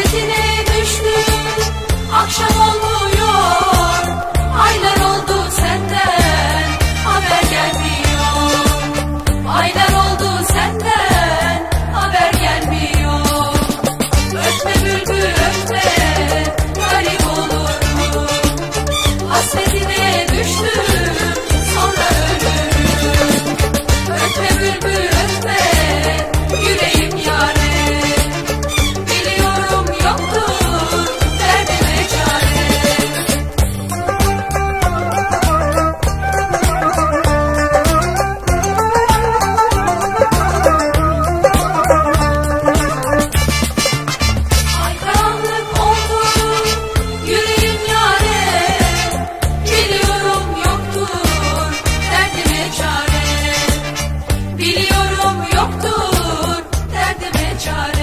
Asesine charge.